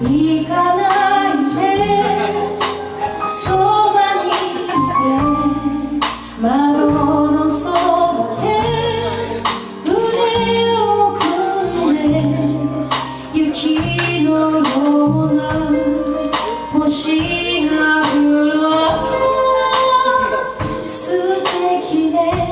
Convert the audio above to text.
行かないで。そばにいて窓のそばで腕を組んで雪のような星が降す素敵ね